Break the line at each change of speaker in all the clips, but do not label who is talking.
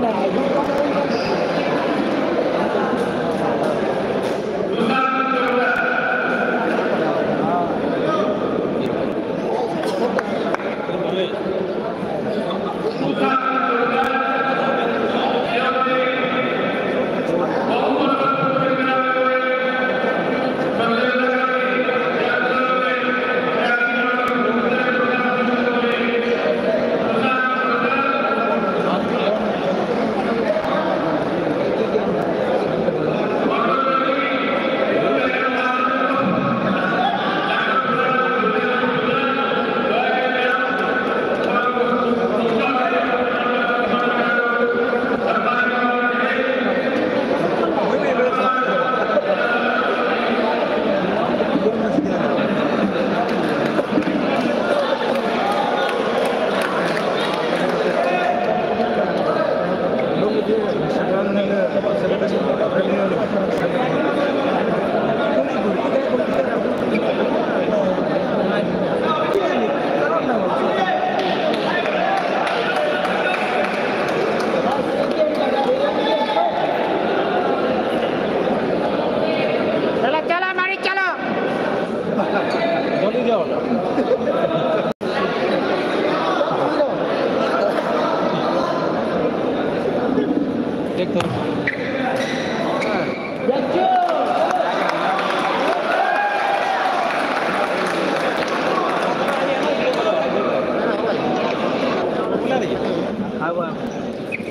đài
a t I
k
i l l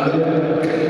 Amen.